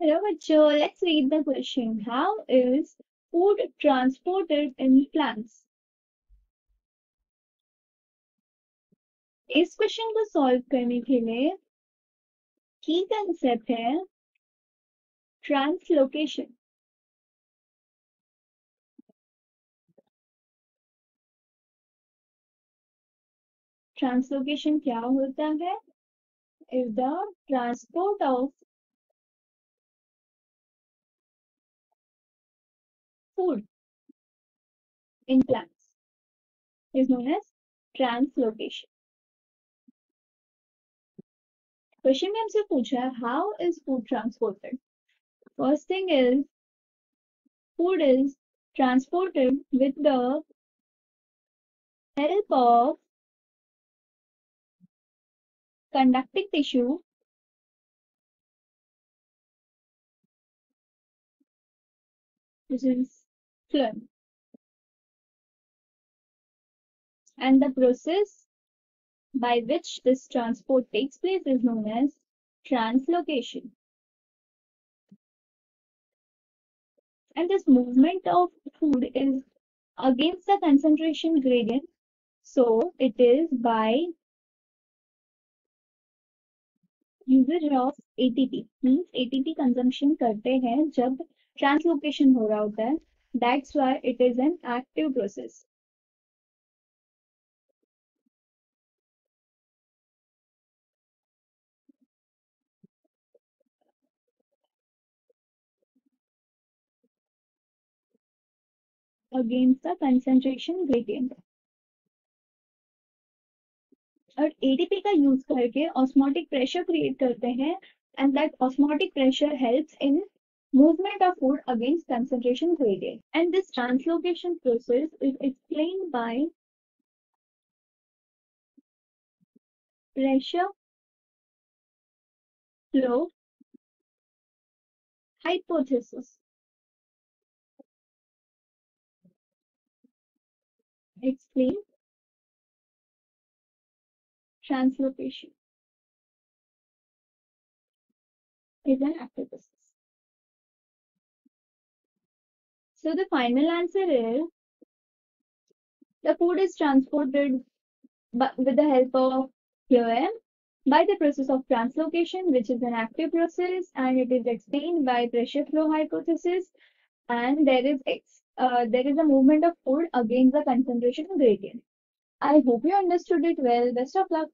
Hello बच्चों let's read the question how is food transported in plants इस question को solve करने के लिए की कंसेप्ट है ट्रांसलोकेशन ट्रांसलोकेशन क्या होता है? Is the transport of food in plants is known as translocation. Question में हमसे पूछा है how is food transported first thing is food is transported with the help of conducting tissue which is phloem and the process by which this transport takes place is known as translocation. And this movement of food is against the concentration gradient. So it is by usage of ATP. Means ATP consumption करते हैं जब translocation हो रहा होता है. That's why it is an active process. against the concentration gradient. और ATP का use करके ऑस्मोटिक प्रेशर क्रिएट करते हैं and that osmotic pressure helps in movement of food against concentration gradient. And this translocation process is explained by pressure flow hypothesis. Explain translocation is an active So the final answer is the food is transported with the help of phloem by the process of translocation, which is an active process, and it is explained by pressure flow hypothesis. And there is uh, there is a movement of food against the concentration gradient. I hope you understood it well. Best of luck.